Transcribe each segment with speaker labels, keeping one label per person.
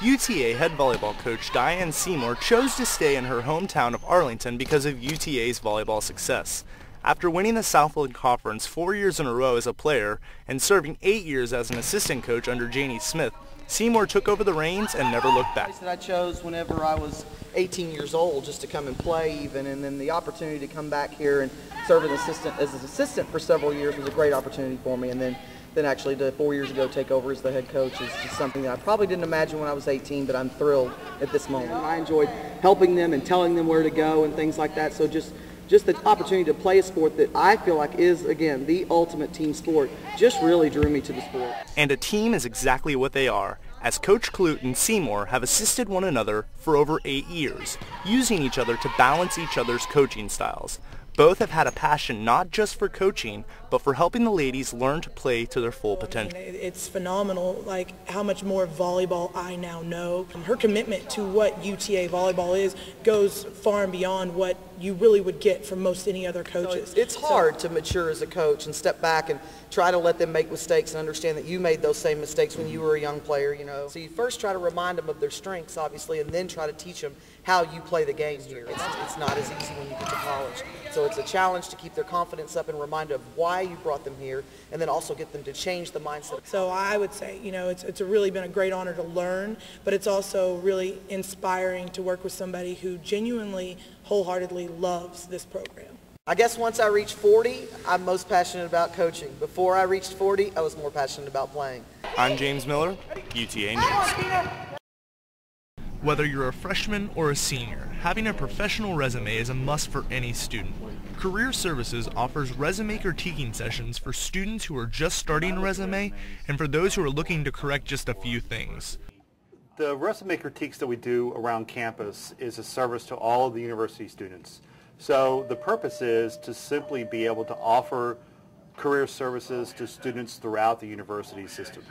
Speaker 1: UTA head volleyball coach Diane Seymour chose to stay in her hometown of Arlington because of UTA's volleyball success. After winning the Southland Conference four years in a row as a player and serving eight years as an assistant coach under Janie Smith, Seymour took over the reins and never looked back.
Speaker 2: That I chose whenever I was 18 years old just to come and play even, and then the opportunity to come back here and serve as assistant as an assistant for several years was a great opportunity for me, and then then actually to four years ago take over as the head coach is just something that I probably didn't imagine when I was 18, but I'm thrilled at this moment. I enjoyed helping them and telling them where to go and things like that. So just just the opportunity to play a sport that I feel like is, again, the ultimate team sport just really drew me to the sport.
Speaker 1: And a team is exactly what they are, as Coach Clute and Seymour have assisted one another for over eight years, using each other to balance each other's coaching styles. Both have had a passion not just for coaching, but for helping the ladies learn to play to their full potential.
Speaker 3: It's phenomenal, like how much more volleyball I now know. Her commitment to what UTA volleyball is goes far and beyond what you really would get from most any other coaches.
Speaker 2: So it's hard so, to mature as a coach and step back and try to let them make mistakes and understand that you made those same mistakes when you were a young player, you know. So you first try to remind them of their strengths, obviously, and then try to teach them how you play the game here. It's, it's not as easy when you get to college. So it's a challenge to keep their confidence up and remind them of why you brought them here, and then also get them to change the mindset.
Speaker 3: So I would say, you know, it's, it's really been a great honor to learn, but it's also really inspiring to work with somebody who genuinely, wholeheartedly loves this program.
Speaker 2: I guess once I reached 40, I'm most passionate about coaching. Before I reached 40, I was more passionate about playing.
Speaker 1: I'm James Miller, UTA News. Whether you're a freshman or a senior, having a professional resume is a must for any student. Career Services offers resume critiquing sessions for students who are just starting a resume and for those who are looking to correct just a few things.
Speaker 4: The resume critiques that we do around campus is a service to all of the university students. So the purpose is to simply be able to offer career services to students throughout the university system.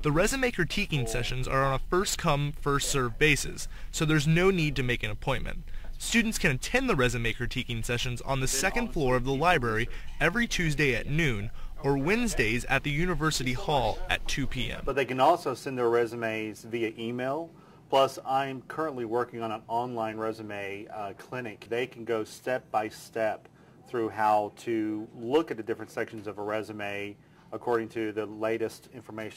Speaker 1: The resume critiquing sessions are on a first-come, first-served basis, so there's no need to make an appointment. Students can attend the resume critiquing sessions on the second floor of the library every Tuesday at noon or Wednesdays at the University Hall at 2 p.m.
Speaker 4: But they can also send their resumes via email. Plus, I'm currently working on an online resume uh, clinic. They can go step by step through how to look at the different sections of a resume according to the latest information